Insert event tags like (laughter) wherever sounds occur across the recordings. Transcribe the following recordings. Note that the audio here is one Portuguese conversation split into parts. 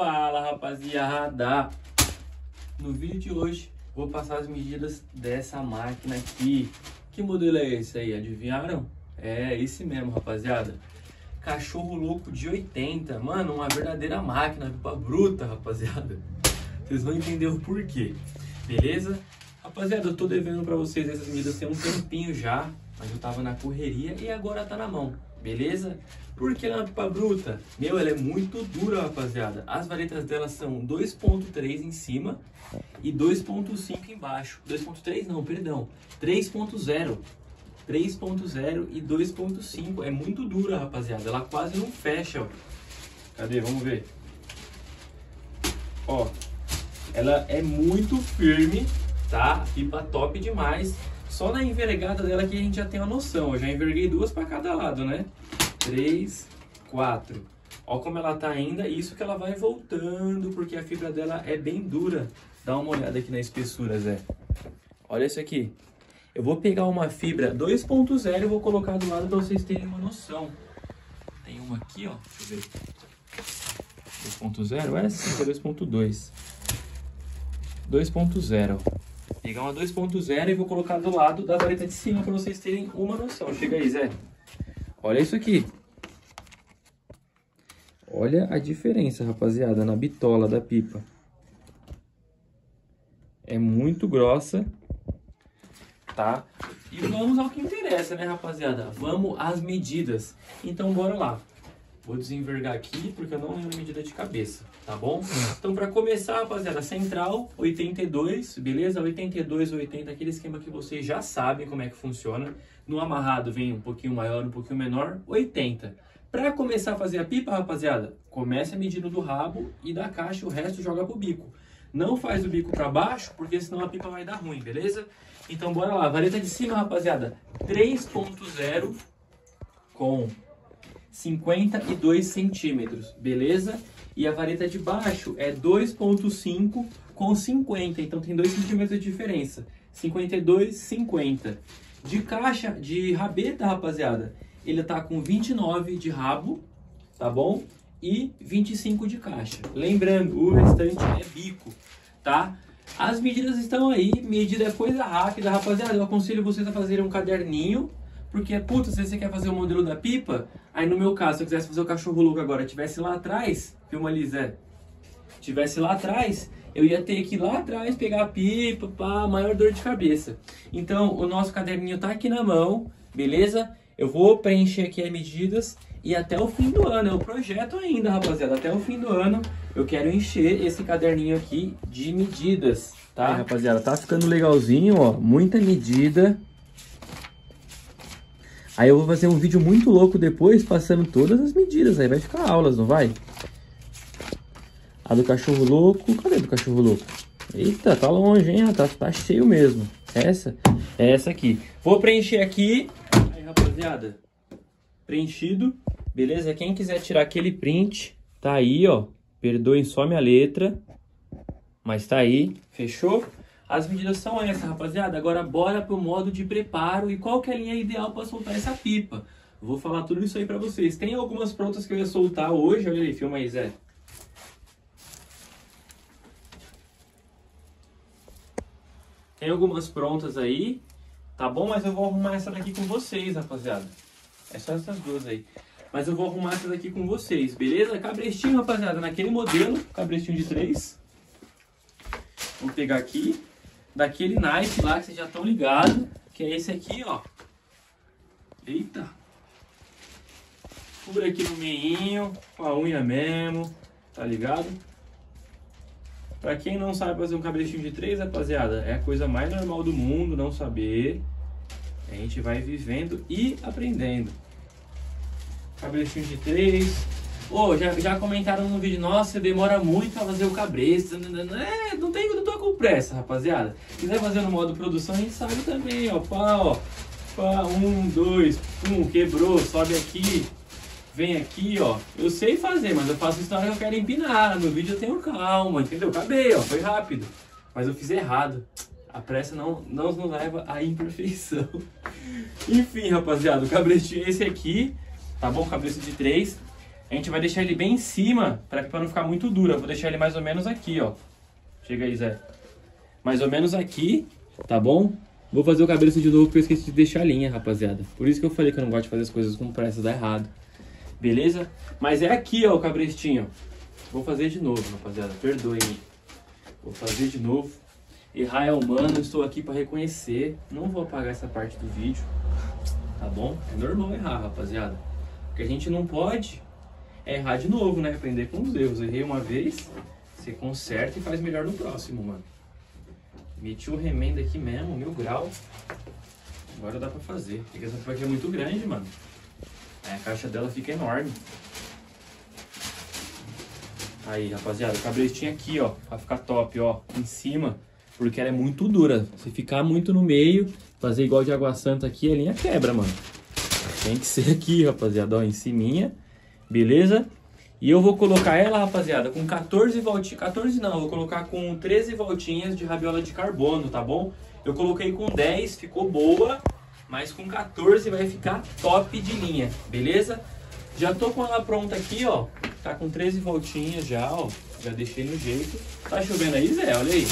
Fala rapaziada! No vídeo de hoje vou passar as medidas dessa máquina aqui. Que modelo é esse aí? Adivinharam? É esse mesmo, rapaziada. Cachorro louco de 80, mano, uma verdadeira máquina, pipa bruta, rapaziada. Vocês vão entender o porquê, beleza? Rapaziada, eu tô devendo pra vocês essas medidas tem um tempinho já, mas eu tava na correria e agora tá na mão, beleza? Por que ela é uma pipa bruta? Meu, ela é muito dura, rapaziada. As varetas dela são 2.3 em cima e 2.5 embaixo. 2.3 não, perdão. 3.0. 3.0 e 2.5. É muito dura, rapaziada. Ela quase não fecha, ó. Cadê? Vamos ver. Ó, ela é muito firme, tá? Pipa top demais. Só na envergada dela que a gente já tem uma noção. Eu já enverguei duas para cada lado, né? Três, quatro. Ó como ela tá ainda. Isso que ela vai voltando, porque a fibra dela é bem dura. Dá uma olhada aqui na espessura, Zé. Olha isso aqui. Eu vou pegar uma fibra 2.0 e vou colocar do lado para vocês terem uma noção. Tem uma aqui, ó. Deixa eu ver. 2.0? É, sim, é 2.2. 2.0. Pegar uma 2.0 e vou colocar do lado da vareta de cima para vocês terem uma noção. Chega aí, Zé. Olha isso aqui. Olha a diferença, rapaziada, na bitola da pipa. É muito grossa, tá? E vamos ao que interessa, né, rapaziada? Vamos às medidas. Então, bora lá. Vou desenvergar aqui, porque eu não lembro a medida de cabeça, tá bom? Então, para começar, rapaziada, central, 82, beleza? 82, 80, aquele esquema que vocês já sabem como é que funciona. No amarrado vem um pouquinho maior, um pouquinho menor, 80. Para começar a fazer a pipa, rapaziada, comece a medindo do rabo e da caixa, o resto joga pro bico. Não faz o bico para baixo, porque senão a pipa vai dar ruim, beleza? Então, bora lá. Vareta de cima, rapaziada, 3.0 com 52 centímetros, beleza? E a vareta de baixo é 2.5 com 50, então tem 2 centímetros de diferença. 52, 50. De caixa, de rabeta, rapaziada, ele tá com 29 de rabo, tá bom? E 25 de caixa. Lembrando, o restante é bico, tá? As medidas estão aí, medida é coisa rápida, rapaziada. Eu aconselho vocês a fazerem um caderninho, porque, puta, se você quer fazer o modelo da pipa, aí no meu caso, se eu quisesse fazer o cachorro louco agora, tivesse lá atrás, filma ali, Zé, tivesse lá atrás, eu ia ter que ir lá atrás pegar a pipa, pá, maior dor de cabeça. Então, o nosso caderninho tá aqui na mão, beleza? Eu vou preencher aqui as medidas e até o fim do ano, é o projeto ainda, rapaziada, até o fim do ano eu quero encher esse caderninho aqui de medidas, tá? Aí, rapaziada, tá ficando legalzinho, ó, muita medida. Aí eu vou fazer um vídeo muito louco depois, passando todas as medidas, aí vai ficar aulas, não vai? A do cachorro louco, cadê do cachorro louco? Eita, tá longe, hein? Tá, tá cheio mesmo. Essa, é essa aqui. Vou preencher aqui. Aí, rapaziada, preenchido. Beleza? Quem quiser tirar aquele print, tá aí, ó. Perdoem só minha letra. Mas tá aí, fechou? As medidas são essas, rapaziada. Agora bora pro modo de preparo e qual que é a linha ideal para soltar essa pipa. Vou falar tudo isso aí pra vocês. Tem algumas prontas que eu ia soltar hoje. Olha aí, filma aí, Zé. Tem algumas prontas aí, tá bom? Mas eu vou arrumar essa daqui com vocês, rapaziada. É só essas duas aí. Mas eu vou arrumar essa daqui com vocês, beleza? Cabrestinho, rapaziada, naquele modelo, cabrestinho de 3. Vou pegar aqui, daquele knife lá que vocês já estão ligados, que é esse aqui, ó. Eita! Fura aqui no meinho, com a unha mesmo, tá ligado? Pra quem não sabe fazer um cabrestinho de 3, rapaziada, é a coisa mais normal do mundo não saber. A gente vai vivendo e aprendendo. Cabrestinho de 3. Oh, já, já comentaram no vídeo, nossa, demora muito pra fazer o cabresto. É, não, tem, não tô com pressa, rapaziada. Se quiser fazer no modo produção, a gente sabe também, ó. Pá, ó. Pá, um, dois, um, quebrou, sobe aqui. Vem aqui, ó. Eu sei fazer, mas eu faço isso na hora que eu quero empinar. No vídeo eu tenho calma, entendeu? Acabei, ó. Foi rápido. Mas eu fiz errado. A pressa não, não nos leva à imperfeição. (laughs) Enfim, rapaziada, o cabretinho é esse aqui. Tá bom? Cabeça de três. A gente vai deixar ele bem em cima, pra, pra não ficar muito duro. Eu vou deixar ele mais ou menos aqui, ó. Chega aí, Zé. Mais ou menos aqui, tá bom? Vou fazer o cabelo de novo porque eu esqueci de deixar a linha, rapaziada. Por isso que eu falei que eu não gosto de fazer as coisas com pressa, dá errado. Beleza? Mas é aqui, ó, o cabrestinho. Vou fazer de novo, rapaziada. Perdoe-me. Vou fazer de novo. Errar é humano, estou aqui para reconhecer. Não vou apagar essa parte do vídeo. Tá bom? É normal errar, rapaziada. Porque a gente não pode errar de novo, né? Aprender com os erros. Errei uma vez, você conserta e faz melhor no próximo, mano. Meti o remendo aqui mesmo, mil grau. Agora dá pra fazer. Porque essa pipa aqui é muito grande, mano. Aí a caixa dela fica enorme. Aí, rapaziada, o cabrestinho aqui, ó. Pra ficar top, ó. Em cima. Porque ela é muito dura. Se ficar muito no meio, fazer igual de água santa aqui, a linha quebra, mano. Tem que ser aqui, rapaziada, ó. Em ciminha. Beleza? E eu vou colocar ela, rapaziada, com 14 voltinhas. 14 não, eu vou colocar com 13 voltinhas de rabiola de carbono, tá bom? Eu coloquei com 10, ficou boa, mas com 14 vai ficar top de linha, beleza? Já tô com ela pronta aqui, ó. Tá com 13 voltinhas já, ó. Já deixei no jeito. Tá chovendo aí, Zé? Olha aí.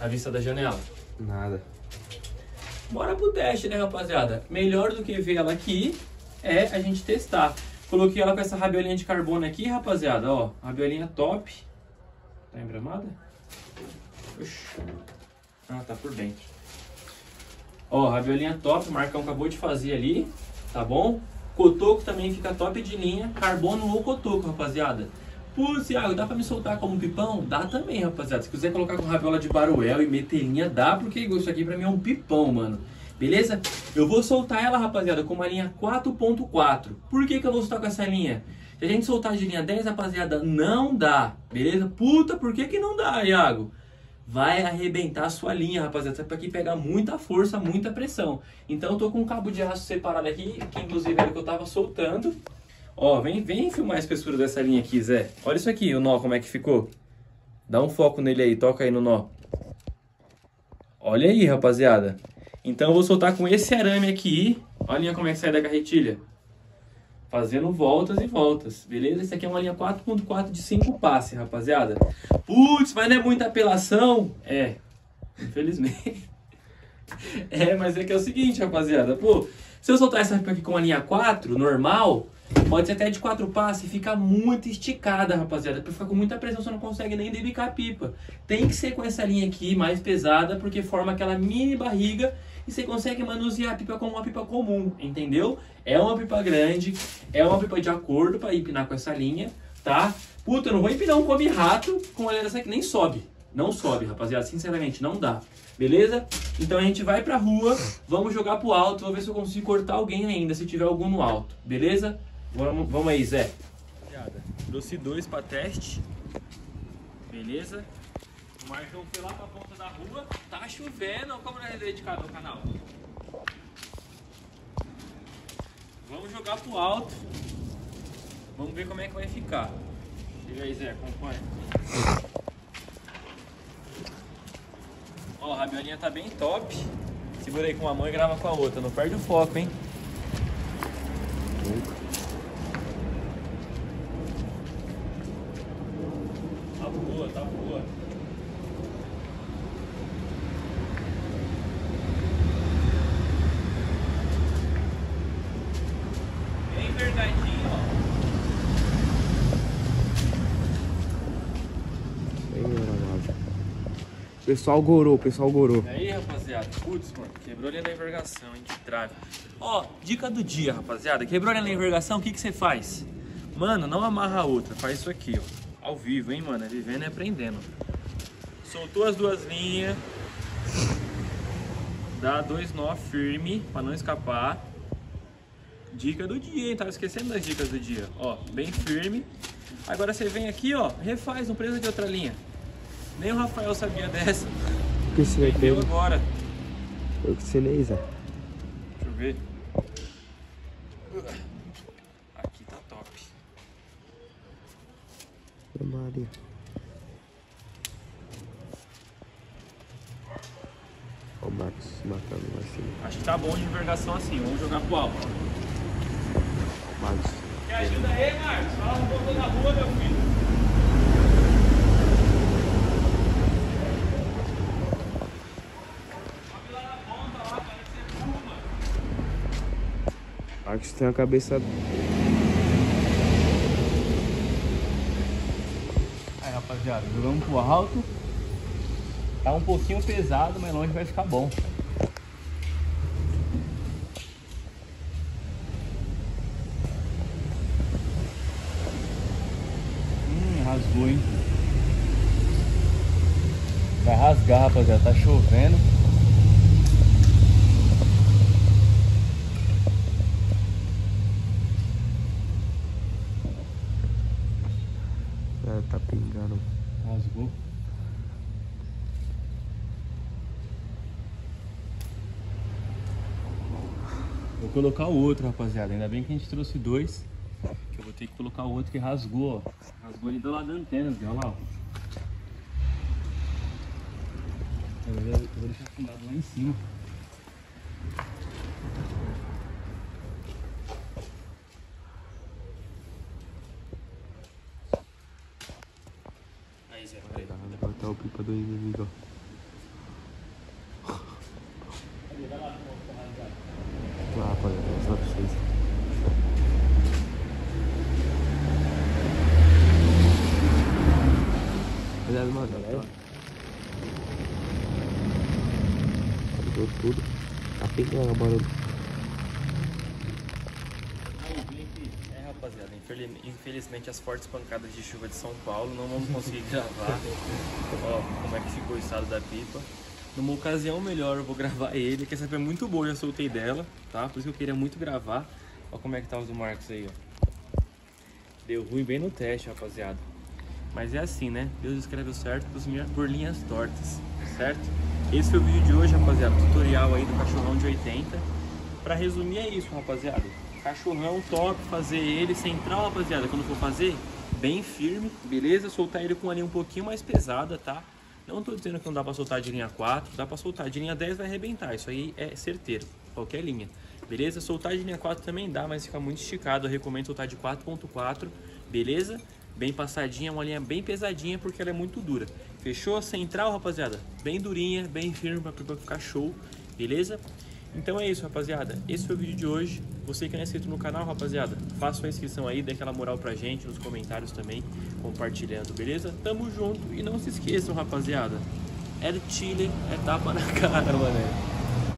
A vista da janela. Nada. Bora pro teste, né, rapaziada? Melhor do que ver ela aqui é a gente testar. Coloquei ela com essa rabiolinha de carbono aqui, rapaziada, ó. Rabiolinha top. Tá embramada? Oxi. Ah, tá por dentro. Ó, rabiolinha top, o Marcão acabou de fazer ali, tá bom? Cotoco também fica top de linha, carbono ou cotoco, rapaziada. Putz, Thiago, dá pra me soltar como pipão? Dá também, rapaziada. Se quiser colocar com rabiola de baruel e meter linha, dá, porque isso aqui pra mim é um pipão, mano. Beleza? Eu vou soltar ela, rapaziada, com uma linha 4.4. Por que, que eu vou soltar com essa linha? Se a gente soltar de linha 10, rapaziada, não dá. Beleza? Puta, por que, que não dá, Iago? Vai arrebentar a sua linha, rapaziada. Isso aqui pega muita força, muita pressão. Então eu tô com um cabo de aço separado aqui, que inclusive era o que eu tava soltando. Ó, vem, vem filmar a espessura dessa linha aqui, Zé. Olha isso aqui, o nó, como é que ficou. Dá um foco nele aí, toca aí no nó. Olha aí, rapaziada. Então eu vou soltar com esse arame aqui. Olha como é que sai da carretilha. Fazendo voltas e voltas, beleza? Esse aqui é uma linha 4.4 de 5 passes, rapaziada. Putz, mas não é muita apelação? É, infelizmente. (laughs) É, mas é que é o seguinte, rapaziada. Pô, se eu soltar essa aqui com a linha 4, normal, pode ser até de 4 passes, fica muito esticada, rapaziada. Pra ficar com muita pressão, você não consegue nem debicar a pipa. Tem que ser com essa linha aqui, mais pesada, porque forma aquela mini barriga e você consegue manusear a pipa como uma pipa comum, entendeu? É uma pipa grande, é uma pipa de acordo para empinar com essa linha, tá? Puta, eu não vou empinar um come-rato com essa aqui, nem sobe. Não sobe, rapaziada, sinceramente, não dá. Beleza? Então a gente vai pra rua, vamos jogar pro alto, vou ver se eu consigo cortar alguém ainda, se tiver algum no alto. Beleza? Vamos, vamos aí, Zé. Trouxe dois pra teste. Beleza? O Marcão foi lá pra ponta da rua, tá chovendo, como nós dedicado no canal. Vamos jogar pro alto. Vamos ver como é que vai ficar. Chega aí, Zé, acompanha. Ó, a rabiolinha tá bem top. Segura aí com uma mão e grava com a outra. Não perde o foco, hein? Tá boa, tá boa. Bem envergadinho, ó. O pessoal gorou, pessoal gorou. E aí, rapaziada? Putz, mano, quebrou a linha da envergação, hein? Que trave. Ó, dica do dia, rapaziada. Quebrou a linha da envergação, o que, que você faz? Mano, não amarra a outra, faz isso aqui, ó. Ao vivo, hein, mano? É vivendo e aprendendo. Soltou as duas linhas. Dá dois nó firme, pra não escapar. Dica do dia, hein? Tava esquecendo das dicas do dia. Ó, bem firme. Agora você vem aqui, ó, refaz, não precisa de outra linha. Nem o Rafael sabia dessa. O que você vai ter? Agora. Eu que ensinei, Zé. Deixa eu ver. Aqui tá top. Maria. Ó o Marcos matando assim. Acho que tá bom de envergação assim. Vamos jogar pro alto. Marcos. Me ajuda aí, Marcos. Fala um pouco da rua, meu filho. Marcos tem a cabeça. Aí, rapaziada, jogamos pro alto. Tá um pouquinho pesado, mas longe vai ficar bom. Hum, rasgou, hein? Vai rasgar, rapaziada. Tá chovendo. É, tá pingando. Rasgou. Vou colocar o outro, rapaziada. Ainda bem que a gente trouxe dois. Que eu vou ter que colocar o outro que rasgou, ó. Rasgou ali do lado da antena, viu? olha lá, ó. Eu vou, vou deixar fundado lá em cima. Aí, Zé, peraí. Vai botar o pipa do inimigo, ó. Lá, rapaziada, vou mostrar pra vocês. Cuidado, mano. Ó. Mudou tudo. Pegando o barulho. É, rapaziada, infeliz- infelizmente as fortes pancadas de chuva de São Paulo não vamos conseguir (laughs) gravar. Ó, como é que ficou o estado da pipa. Numa ocasião melhor eu vou gravar ele, que essa pipa é muito boa, já soltei dela, tá? Por isso que eu queria muito gravar. Ó como é que tá os do Marcos aí, ó. Deu ruim bem no teste, rapaziada. Mas é assim, né? Deus escreve o certo por linhas tortas, certo? Esse foi o vídeo de hoje, rapaziada. Tutorial aí do cachorrão de 80. Pra resumir é isso, rapaziada. Cachorrão top, fazer ele central, rapaziada. Quando for fazer, bem firme, beleza? Soltar ele com a linha um pouquinho mais pesada, tá? Não tô dizendo que não dá pra soltar de linha 4, dá pra soltar. De linha 10 vai arrebentar, isso aí é certeiro, qualquer linha. Beleza? Soltar de linha 4 também dá, mas fica muito esticado. Eu recomendo soltar de 4.4, beleza? Bem passadinha, uma linha bem pesadinha porque ela é muito dura. Fechou? Central, rapaziada? Bem durinha, bem firme pra ficar show, beleza? Então é isso, rapaziada. Esse foi o vídeo de hoje. Você que não é inscrito no canal, rapaziada, faça sua inscrição aí, dê aquela moral pra gente nos comentários também, compartilhando, beleza? Tamo junto e não se esqueçam, rapaziada. É Chile, é tapa na (laughs) cara, mané.